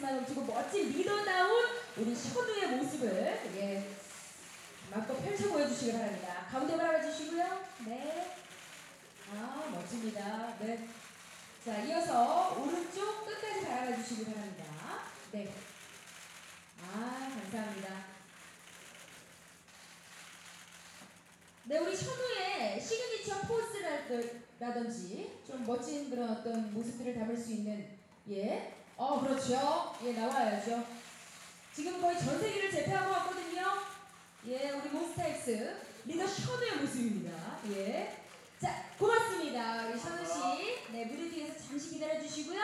카리스마 넘치고 멋진 리더다운 우리 셔누의 모습을 예, 마음껏 펼쳐 보여주시기 바랍니다. 가운데 바라봐 주시고요. 네. 아, 멋집니다. 네. 자, 이어서 오른쪽 끝까지 바라봐 주시기 바랍니다. 네. 아, 감사합니다. 네, 우리 셔누의 시그니처 포즈라든지 좀 멋진 그런 어떤 모습들을 담을 수 있는 예, 어 그렇죠, 예 나와야죠. 지금 거의 전 세계를 제패하고 왔거든요. 예, 우리 몬스타엑스 리더 션우의 모습입니다. 예, 자 고맙습니다, 우리 션우 씨. 네, 무대 뒤에서 잠시 기다려 주시고요.